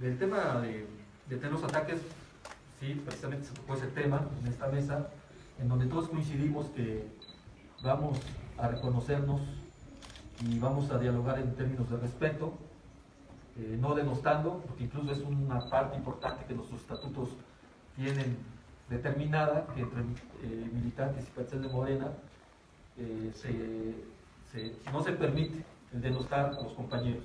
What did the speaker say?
Del tema de, de los ataques, sí, precisamente se tocó ese tema en esta mesa, en donde todos coincidimos que vamos a reconocernos y vamos a dialogar en términos de respeto, eh, no denostando, porque incluso es una parte importante que nuestros estatutos tienen determinada, que entre eh, militantes y cartel de Morena eh, no se permite el denostar a los compañeros.